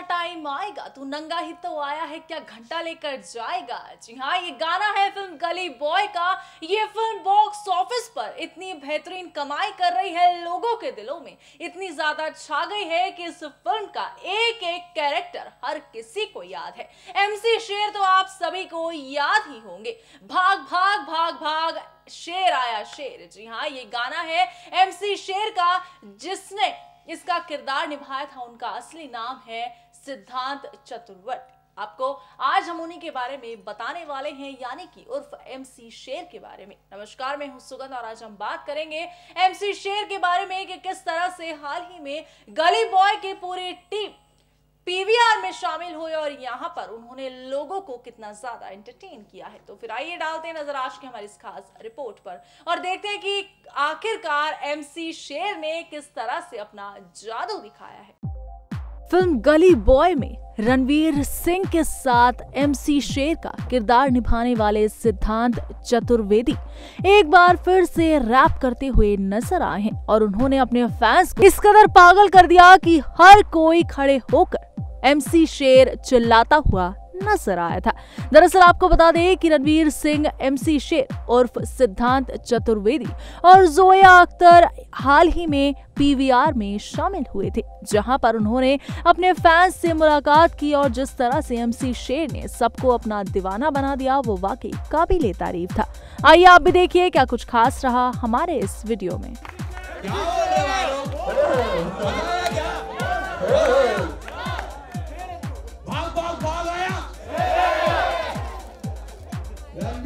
तिरंगा ही तो आया है, क्या घंटा लेकर जाएगा? जी हाँ ये गाना है फ़िल्म गली बॉय का। ये फ़िल्म बॉक्स ऑफ़िस पर इतनी बेहतरीन कमाई कर रही है लोगों के दिलों में। इतनी ज़्यादा छा गई है कि इस फ़िल्म का एक एक कैरेक्टर हर किसी को याद है। एमसी शेर तो आप सभी को याद ही होंगे। भाग भाग भाग भाग, शेर आया शेर। जी हाँ ये गाना है एमसी शेर का, जिसने इसका किरदार निभाया था, उनका असली नाम है सिद्धांत चतुर्वट। आपको आज हम उन्हीं के बारे में बताने वाले हैं, यानी कि उर्फ़ एमसी शेर के बारे में। नमस्कार, मैं हूँ सुगंध और आज हम बात करेंगे एमसी शेर के बारे में कि किस तरह से हाल ही में गली बॉय की पूरी टीम पीवीआर में शामिल हुए और यहाँ पर उन्होंने लोगों को कितना ज़्यादा एंटरटेन किया है। तो फिर आइए डालते हैं नज़र आज की हमारी इस खास रिपोर्ट पर और देखते हैं कि आखिरकार एमसी शेर ने किस तरह से अपना जादू दिखाया है। फ़िल्म गली बॉय में रणवीर सिंह के साथ एमसी शेर का किरदार निभाने वाले सिद्धांत चतुर्वेदी एक बार फिर से रैप करते हुए नज़र आए हैं और उन्होंने अपने फैंस को इस कदर पागल कर दिया कि हर कोई खड़े होकर एमसी शेर चिल्लाता हुआ नज़र आया था। दरअसल आपको बता दें कि रणवीर सिंह एमसी शेर उर्फ़ सिद्धांत चतुर्वेदी और जोया अख्तर हाल ही में पीवीआर में शामिल हुए थे, जहाँ पर उन्होंने अपने फैंस से मुलाकात की और जिस तरह से एमसी शेर ने सबको अपना दीवाना बना दिया, वो वाकई काबिल तारीफ़ था। आइए आप भी देखिए क्या कुछ खास रहा हमारे इस वीडियो में।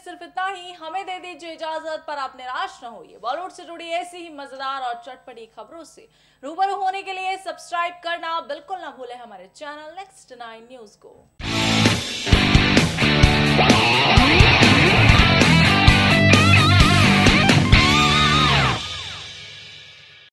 सिर्फ़ इतना ही, हमें दे दीजिए इजाज़त, पर आप निराश ना होइए। बॉलीवुड से जुड़ी ऐसी ही मज़ेदार और चटपटी खबरों से रूबरू होने के लिए सब्सक्राइब करना बिल्कुल ना भूले हमारे चैनल नेक्स्ट नाइन न्यूज़ को।